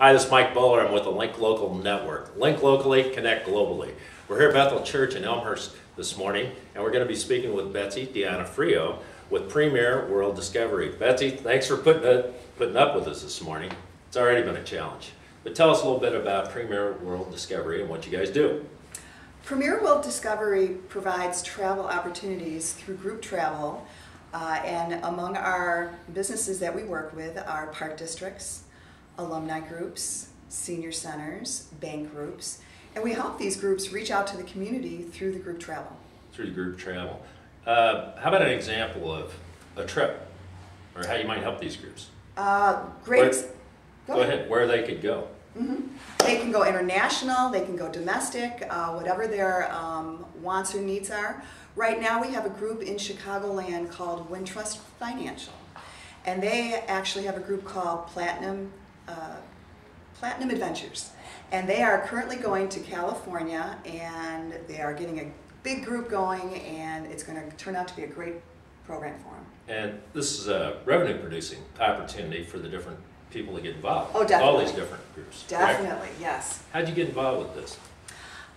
Hi, this is Mike Boehler. I'm with the Link Local Network. Link locally, connect globally. We're here at Bethel Church in Elmhurst this morning, and we're going to be speaking with Betsy D'Onofrio with Premier World Discovery. Betsy, thanks for putting, putting up with us this morning. It's already been a challenge. But tell us a little bit about Premier World Discovery and what you guys do. Premier World Discovery provides travel opportunities through group travel, uh, and among our businesses that we work with are park districts, alumni groups, senior centers, bank groups, and we help these groups reach out to the community through the group travel. Through the group travel. Uh, how about an example of a trip or how you might help these groups? Uh, great. Where- ex- Go ahead, where they could go. They can go international, they can go domestic, uh, whatever their um, wants or needs are. Right now, we have a group in Chicagoland called Wintrust Financial, and they actually have a group called Platinum uh, Platinum Adventures, and they are currently going to California, and they are getting a big group going, and it's going to turn out to be a great program for them. And this is a revenue producing opportunity for the different people to get involved. Oh, with All these different groups. correct? Definitely, yes. How'd you get involved with this?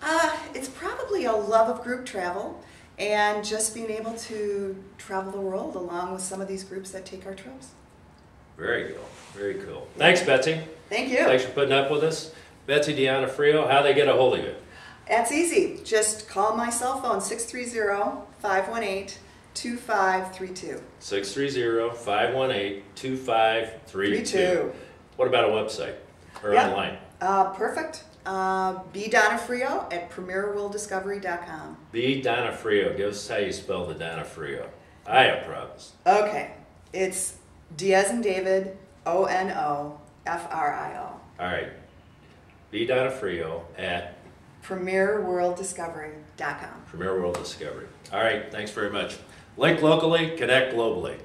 Uh, it's probably a love of group travel and just being able to travel the world along with some of these groups that take our trips. Very cool, very cool. Thanks, Betsy. Thank you. Thanks for putting up with us. Betsy D'Onofrio, how they get a hold of you? That's easy. Just call my cell phone 630-518-2532. 630-518-2532. What about a website or Yeah. online? Uh, perfect. Uh, B. D'Onofrio at premierworlddiscovery.com. B. D'Onofrio. Give us how you spell the D'Onofrio. I have problems. Okay. It's D and David, O N O F R I O. All right. B. D'Onofrio at Premierworlddiscovery.com. Premier World Discovery. All right, thanks very much. Link locally, connect globally.